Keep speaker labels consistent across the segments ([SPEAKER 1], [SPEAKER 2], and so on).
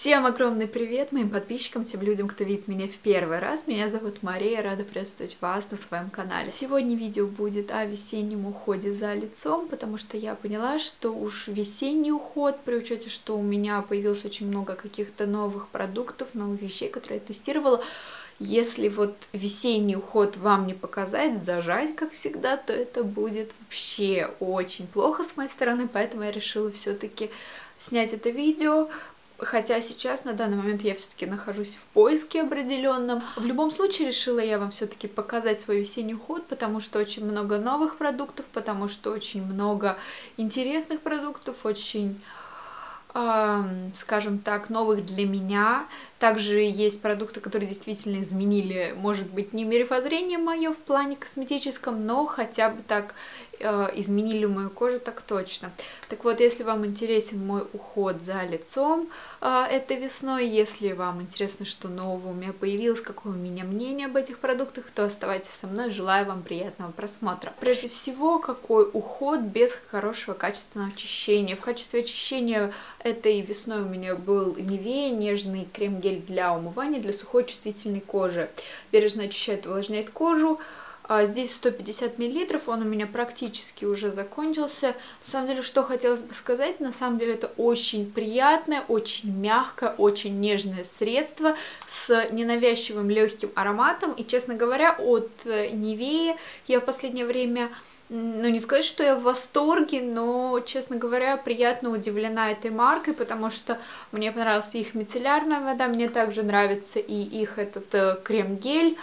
[SPEAKER 1] Всем огромный привет моим подписчикам, тем людям, кто видит меня в первый раз. Меня зовут Мария, рада приветствовать вас на своем канале. Сегодня видео будет о весеннем уходе за лицом, потому что я поняла, что уж весенний уход, при учете, что у меня появилось очень много каких-то новых продуктов, новых вещей, которые я тестировала, если вот весенний уход вам не показать, зажать, как всегда, то это будет вообще очень плохо с моей стороны, поэтому я решила все-таки снять это видео, Хотя сейчас, на данный момент, я все-таки нахожусь в поиске определенном. В любом случае, решила я вам все-таки показать свой весенний уход, потому что очень много новых продуктов, потому что очень много интересных продуктов, очень скажем так, новых для меня. Также есть продукты, которые действительно изменили, может быть, не мировоззрение мое в плане косметическом, но хотя бы так Э, изменили мою кожу, так точно. Так вот, если вам интересен мой уход за лицом э, этой весной, если вам интересно, что нового у меня появилось, какое у меня мнение об этих продуктах, то оставайтесь со мной, желаю вам приятного просмотра. Прежде всего, какой уход без хорошего качественного очищения. В качестве очищения этой весной у меня был Nivea нежный крем-гель для умывания для сухой чувствительной кожи. Бережно очищает, увлажняет кожу, а здесь 150 миллилитров, он у меня практически уже закончился. На самом деле, что хотелось бы сказать, на самом деле это очень приятное, очень мягкое, очень нежное средство с ненавязчивым легким ароматом. И, честно говоря, от Nivea я в последнее время ну, не сказать, что я в восторге, но, честно говоря, приятно удивлена этой маркой, потому что мне понравилась их мицеллярная вода, мне также нравится и их этот э, крем-гель.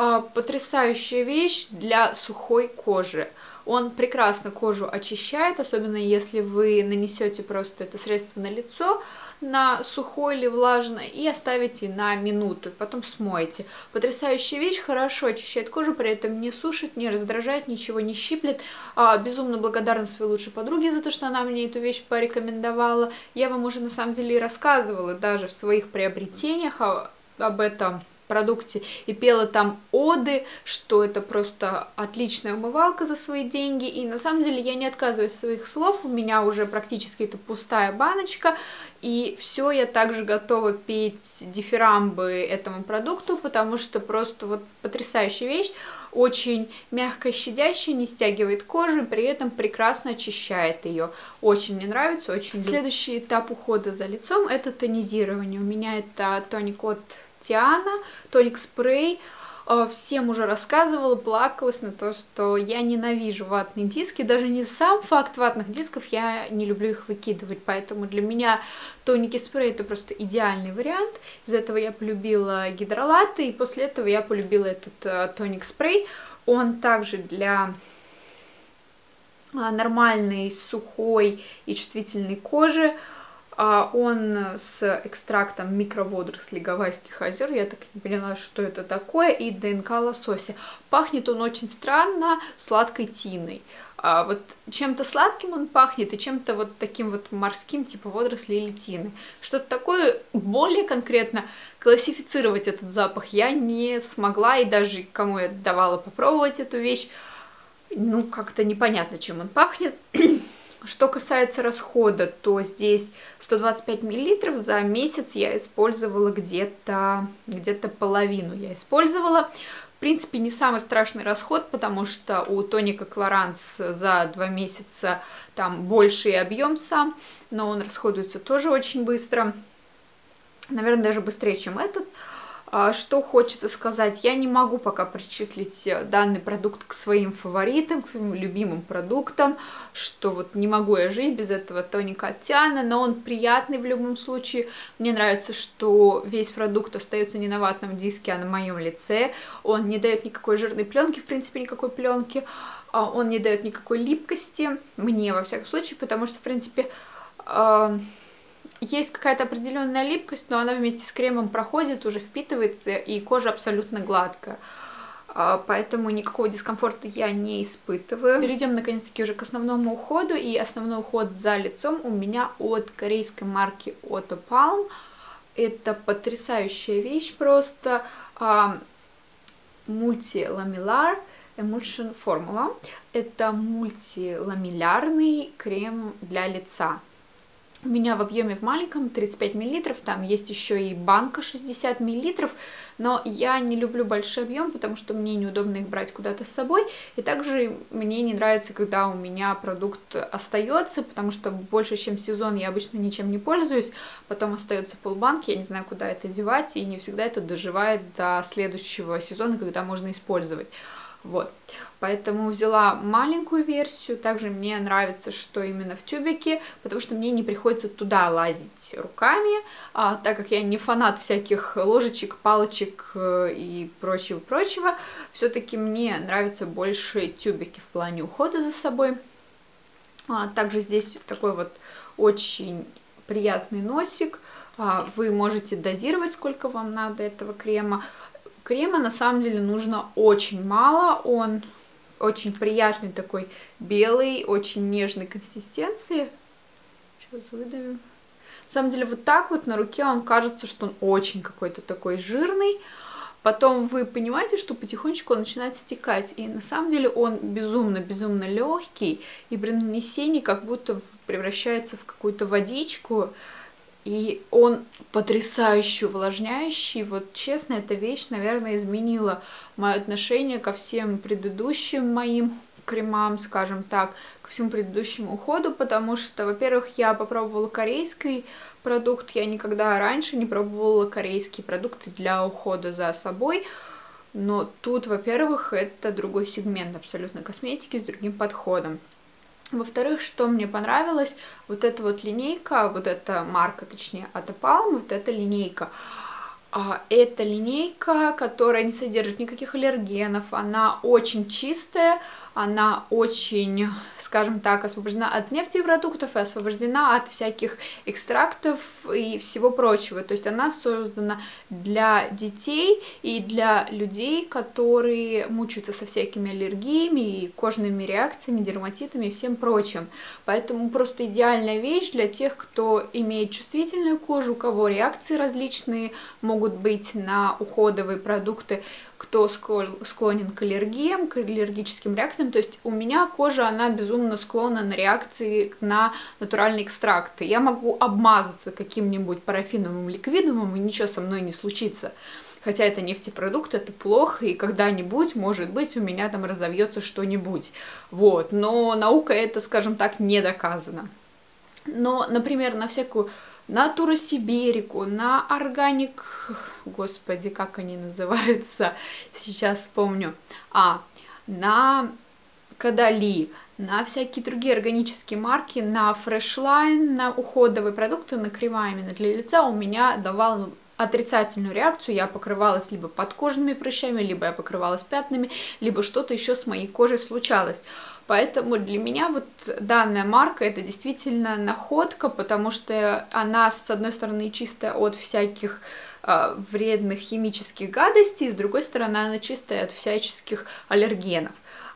[SPEAKER 1] А, потрясающая вещь для сухой кожи. Он прекрасно кожу очищает, особенно если вы нанесете просто это средство на лицо, на сухое или влажное, и оставите на минуту, потом смоете. Потрясающая вещь, хорошо очищает кожу, при этом не сушит, не раздражает, ничего не щиплет. А, безумно благодарна своей лучшей подруге за то, что она мне эту вещь порекомендовала. Я вам уже на самом деле и рассказывала даже в своих приобретениях об этом продукте и пела там оды, что это просто отличная умывалка за свои деньги. И на самом деле я не отказываюсь от своих слов, у меня уже практически это пустая баночка, и все, я также готова петь дифирамбы этому продукту, потому что просто вот потрясающая вещь, очень мягкая, щадящая, не стягивает кожу, при этом прекрасно очищает ее. Очень мне нравится, очень Следующий этап ухода за лицом это тонизирование. У меня это тоник от Тиана, тоник спрей. А, всем уже рассказывала, плакалась на то, что я ненавижу ватные диски. Даже не сам факт ватных дисков, я не люблю их выкидывать. Поэтому для меня тоники спрей это просто идеальный вариант. Из этого я полюбила гидролаты, и после этого я полюбила этот uh, тоник спрей. Он также для а, нормальной, сухой и чувствительной кожи. Он с экстрактом микроводорослей Гавайских озер. Я так не поняла, что это такое. И ДНК лосося. Пахнет он очень странно сладкой тиной. А вот чем-то сладким он пахнет, и чем-то вот таким вот морским, типа водоросли или тины. Что-то такое более конкретно классифицировать этот запах я не смогла, и даже кому я давала попробовать эту вещь, ну, как-то непонятно, чем он пахнет. Что касается расхода, то здесь 125 мл за месяц я использовала где-то где, -то, половину я использовала. В принципе, не самый страшный расход, потому что у тоника Клоранс за два месяца там больший объем сам, но он расходуется тоже очень быстро. Наверное, даже быстрее, чем этот. А, что хочется сказать, я не могу пока причислить э, данный продукт к своим фаворитам, к своим любимым продуктам, что вот не могу я жить без этого тоника от Тиана, но он приятный в любом случае. Мне нравится, что весь продукт остается не на ватном диске, а на моем лице. Он не дает никакой жирной пленки, в принципе, никакой пленки. А, он не дает никакой липкости, мне во всяком случае, потому что, в принципе, а, есть какая-то определенная липкость, но она вместе с кремом проходит, уже впитывается, и кожа абсолютно гладкая. А, поэтому никакого дискомфорта я не испытываю. Перейдем наконец-таки уже к основному уходу. И основной уход за лицом у меня от корейской марки Otto Palm. Это потрясающая вещь просто. Мультиламелар Emulsion Formula. Это мультиламелярный крем для лица. У меня в объеме в маленьком 35 миллилитров, там есть еще и банка 60 миллилитров, но я не люблю большой объем, потому что мне неудобно их брать куда-то с собой, и также мне не нравится, когда у меня продукт остается, потому что больше, чем сезон, я обычно ничем не пользуюсь, потом остается полбанки, я не знаю, куда это девать, и не всегда это доживает до следующего сезона, когда можно использовать. Вот. Поэтому взяла маленькую версию. Также мне нравится, что именно в тюбике, потому что мне не приходится туда лазить руками, а, так как я не фанат всяких ложечек, палочек э, и прочего-прочего. Все-таки мне нравятся больше тюбики в плане ухода за собой. А, также здесь такой вот очень приятный носик. А, вы можете дозировать, сколько вам надо этого крема. Крема на самом деле нужно очень мало, он очень приятный такой белый, очень нежной консистенции. Сейчас выдавим. На самом деле вот так вот на руке он кажется, что он очень какой-то такой жирный. Потом вы понимаете, что потихонечку он начинает стекать. И на самом деле он безумно-безумно легкий. И при нанесении как будто превращается в какую-то водичку. И он потрясающе увлажняющий. Вот честно, эта вещь, наверное, изменила мое отношение ко всем предыдущим моим кремам, скажем так, ко всему предыдущему уходу, потому что, во-первых, я попробовала корейский продукт, я никогда раньше не пробовала корейские продукты для ухода за собой, но тут, во-первых, это другой сегмент абсолютно косметики с другим подходом. Во-вторых, что мне понравилось, вот эта вот линейка, вот эта марка, точнее, от Apalm, вот эта линейка, а, это линейка, которая не содержит никаких аллергенов, она очень чистая, она очень, скажем так, освобождена от нефтепродуктов и освобождена от всяких экстрактов и всего прочего. То есть она создана для детей и для людей, которые мучаются со всякими аллергиями и кожными реакциями, дерматитами и всем прочим. Поэтому просто идеальная вещь для тех, кто имеет чувствительную кожу, у кого реакции различные могут быть на уходовые продукты, кто склонен к аллергиям, к аллергическим реакциям. То есть у меня кожа, она безумно склонна на реакции на натуральные экстракты. Я могу обмазаться каким-нибудь парафиновым ликвидом, и ничего со мной не случится. Хотя это нефтепродукт, это плохо, и когда-нибудь, может быть, у меня там разовьется что-нибудь. Вот. Но наука это, скажем так, не доказано. Но, например, на всякую на Туросиберику, на органик, господи, как они называются, сейчас вспомню, а, на Кадали, на всякие другие органические марки, на фрешлайн, на уходовые продукты, на крема именно для лица у меня давал отрицательную реакцию, я покрывалась либо подкожными прыщами, либо я покрывалась пятнами, либо что-то еще с моей кожей случалось. Поэтому для меня вот данная марка это действительно находка, потому что она, с одной стороны, чистая от всяких э, вредных химических гадостей, с другой стороны, она чистая от всяческих аллергенов.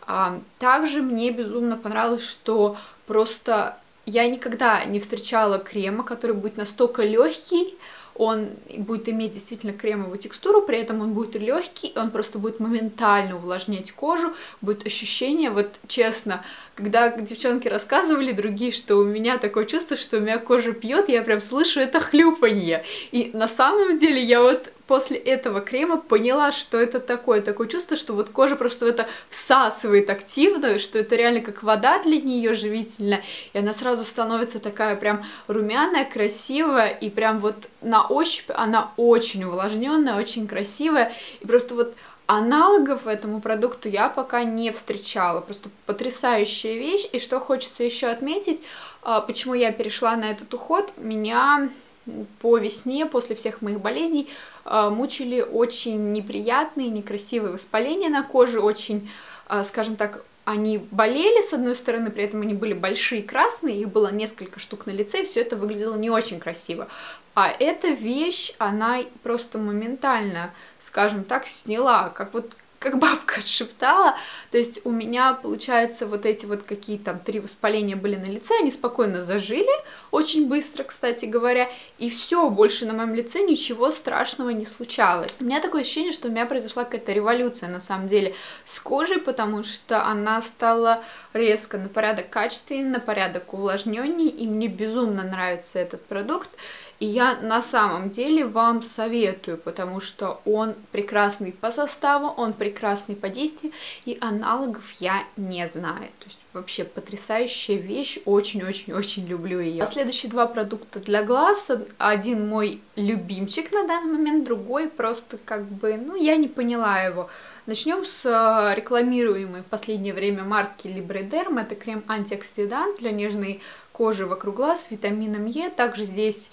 [SPEAKER 1] А, также мне безумно понравилось, что просто я никогда не встречала крема, который будет настолько легкий, он будет иметь действительно кремовую текстуру, при этом он будет легкий, он просто будет моментально увлажнять кожу, будет ощущение, вот честно, когда девчонки рассказывали другие, что у меня такое чувство, что у меня кожа пьет, я прям слышу это хлюпанье. И на самом деле я вот после этого крема поняла, что это такое, такое чувство, что вот кожа просто это всасывает активно, что это реально как вода для нее живительная, и она сразу становится такая прям румяная, красивая, и прям вот на ощупь она очень увлажненная, очень красивая, и просто вот Аналогов этому продукту я пока не встречала, просто потрясающая вещь. И что хочется еще отметить, а, почему я перешла на этот уход, меня по весне, после всех моих болезней, а, мучили очень неприятные, некрасивые воспаления на коже, очень, а, скажем так, они болели, с одной стороны, при этом они были большие красные, их было несколько штук на лице, и все это выглядело не очень красиво. А эта вещь, она просто моментально, скажем так, сняла, как вот как бабка отшептала, то есть у меня, получается, вот эти вот какие там три воспаления были на лице, они спокойно зажили, очень быстро, кстати говоря, и все, больше на моем лице ничего страшного не случалось. У меня такое ощущение, что у меня произошла какая-то революция, на самом деле, с кожей, потому что она стала резко на порядок качественнее, на порядок увлажненнее, и мне безумно нравится этот продукт, и я на самом деле вам советую, потому что он прекрасный по составу, он прекрасный по действию, и аналогов я не знаю. То есть вообще потрясающая вещь, очень-очень-очень люблю ее. А следующие два продукта для глаз, один мой любимчик на данный момент, другой просто как бы, ну я не поняла его. Начнем с э, рекламируемой в последнее время марки Librederm. Это крем-антиоксидант для нежной кожи вокруг глаз с витамином Е. Также здесь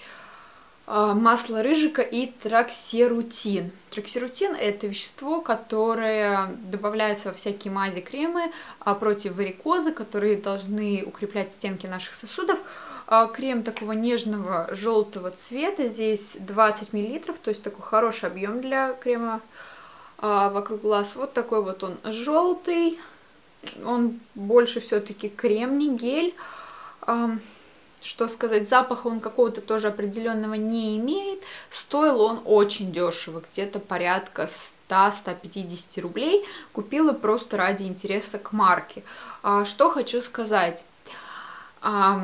[SPEAKER 1] масло рыжика и траксерутин. Траксерутин – это вещество, которое добавляется во всякие мази, кремы а, против варикоза, которые должны укреплять стенки наших сосудов. А, крем такого нежного желтого цвета, здесь 20 мл, то есть такой хороший объем для крема вокруг глаз. Вот такой вот он желтый, он больше все-таки кремний, гель что сказать, запаха он какого-то тоже определенного не имеет. Стоил он очень дешево, где-то порядка 100-150 рублей. Купила просто ради интереса к марке. А, что хочу сказать. А,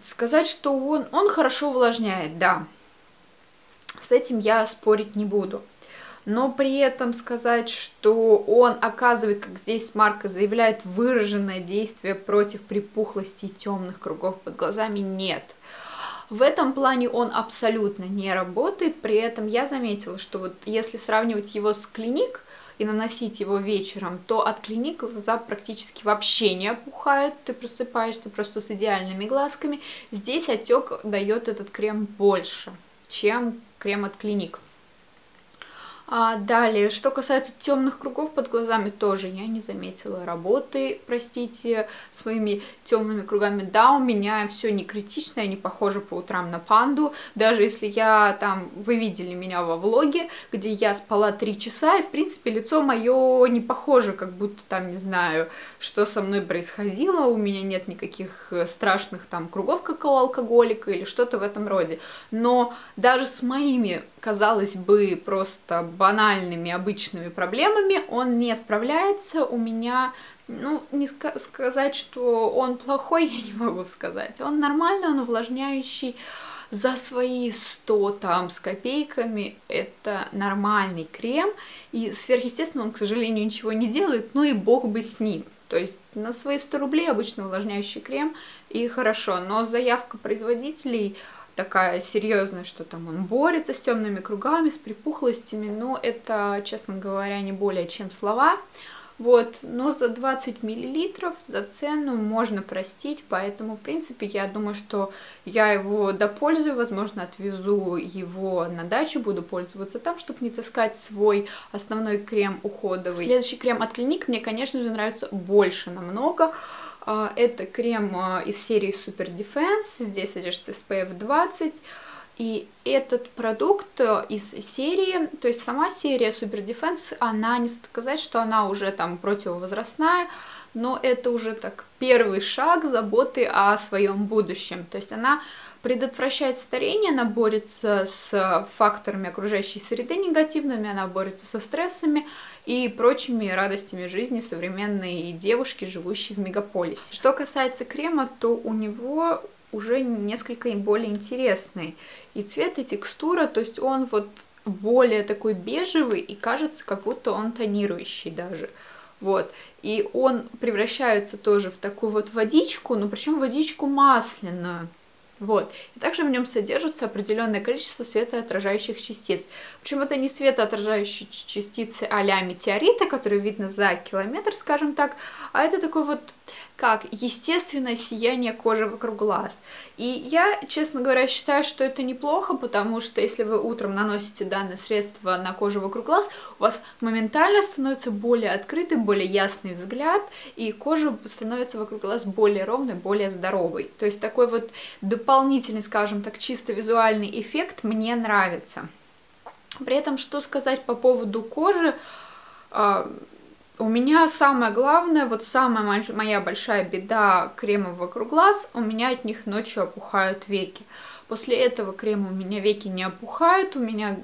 [SPEAKER 1] сказать, что он, он хорошо увлажняет, да. С этим я спорить не буду но при этом сказать, что он оказывает, как здесь Марка заявляет, выраженное действие против припухлости и темных кругов под глазами, нет. В этом плане он абсолютно не работает, при этом я заметила, что вот если сравнивать его с клиник, и наносить его вечером, то от клиник глаза практически вообще не опухают, ты просыпаешься просто с идеальными глазками. Здесь отек дает этот крем больше, чем крем от клиник. А далее, что касается темных кругов под глазами, тоже я не заметила работы, простите, своими темными кругами. Да, у меня все не критично, я не похожа по утрам на панду, даже если я там, вы видели меня во влоге, где я спала 3 часа, и в принципе лицо мое не похоже, как будто там, не знаю, что со мной происходило, у меня нет никаких э, страшных там кругов, как у алкоголика или что-то в этом роде. Но даже с моими, казалось бы, просто банальными обычными проблемами он не справляется. У меня, ну, не ска сказать, что он плохой, я не могу сказать. Он нормальный, он увлажняющий. За свои 100 там с копейками это нормальный крем. И сверхъестественно он, к сожалению, ничего не делает, ну и бог бы с ним. То есть на свои 100 рублей обычно увлажняющий крем и хорошо. Но заявка производителей такая серьезная, что там он борется с темными кругами, с припухлостями, но это, честно говоря, не более чем слова. Вот, но за 20 миллилитров за цену можно простить, поэтому, в принципе, я думаю, что я его допользую, возможно, отвезу его на дачу, буду пользоваться там, чтобы не таскать свой основной крем уходовый. Следующий крем от Клиник мне, конечно же, нравится больше намного, это крем а, из серии Super Defense, здесь содержится SPF 20. И этот продукт э, из серии, то есть сама серия Super Defense, она не сказать, что она уже там противовозрастная, но это уже так первый шаг заботы о своем будущем. То есть она предотвращает старение, она борется с факторами окружающей среды негативными, она борется со стрессами и прочими радостями жизни современной девушки, живущей в мегаполисе. Что касается крема, то у него уже несколько более интересный и цвет, и текстура, то есть он вот более такой бежевый и кажется, как будто он тонирующий даже. Вот. И он превращается тоже в такую вот водичку, но причем водичку масляную. Вот. И также в нем содержится определенное количество светоотражающих частиц. Причем это не светоотражающие частицы а-ля метеорита, которые видно за километр, скажем так, а это такой вот как естественное сияние кожи вокруг глаз. И я, честно говоря, считаю, что это неплохо, потому что если вы утром наносите данное средство на кожу вокруг глаз, у вас моментально становится более открытый, более ясный взгляд, и кожа становится вокруг глаз более ровной, более здоровой. То есть такой вот дополнительный, скажем так, чисто визуальный эффект мне нравится. При этом, что сказать по поводу кожи, А, у меня самое главное, вот самая моя большая беда кремов вокруг глаз, у меня от них ночью опухают веки. После этого крема у меня веки не опухают, у меня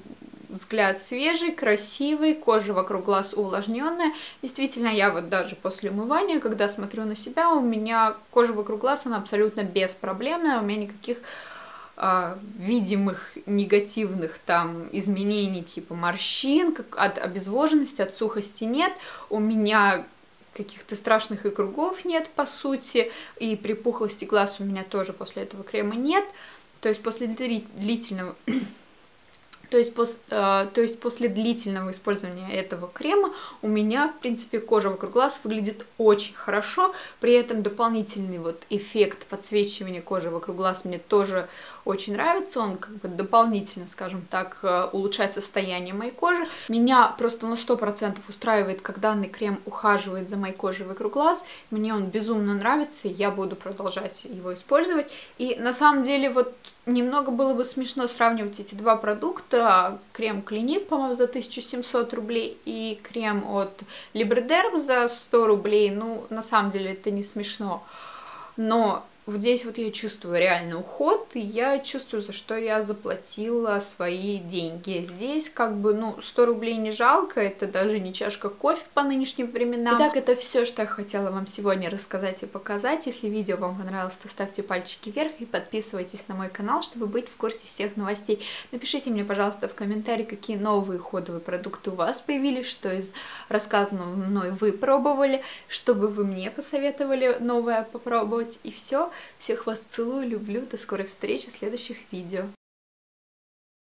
[SPEAKER 1] взгляд свежий, красивый, кожа вокруг глаз увлажненная. Действительно, я вот даже после умывания, когда смотрю на себя, у меня кожа вокруг глаз, она абсолютно беспроблемная, у меня никаких видимых негативных там изменений типа морщин, как от обезвоженности, от сухости нет. У меня каких-то страшных и кругов нет, по сути, и припухлости глаз у меня тоже после этого крема нет. То есть после длительного то есть, пос, э, то есть после длительного использования этого крема у меня, в принципе, кожа вокруг глаз выглядит очень хорошо. При этом дополнительный вот эффект подсвечивания кожи вокруг глаз мне тоже очень нравится. Он как бы дополнительно, скажем так, э, улучшает состояние моей кожи. Меня просто на 100% устраивает, как данный крем ухаживает за моей кожей вокруг глаз. Мне он безумно нравится, я буду продолжать его использовать. И на самом деле вот немного было бы смешно сравнивать эти два продукта. Крем Клиник, по-моему, за 1700 рублей и крем от Librederm за 100 рублей. Ну, на самом деле это не смешно. Но здесь вот я чувствую реальный уход, и я чувствую, за что я заплатила свои деньги. Здесь как бы, ну, 100 рублей не жалко, это даже не чашка кофе по нынешним временам. Итак, это все, что я хотела вам сегодня рассказать и показать. Если видео вам понравилось, то ставьте пальчики вверх и подписывайтесь на мой канал, чтобы быть в курсе всех новостей. Напишите мне, пожалуйста, в комментарии, какие новые ходовые продукты у вас появились, что из рассказанного мной вы пробовали, чтобы вы мне посоветовали новое попробовать. И все. Всех вас целую, люблю. До скорой встречи в следующих видео.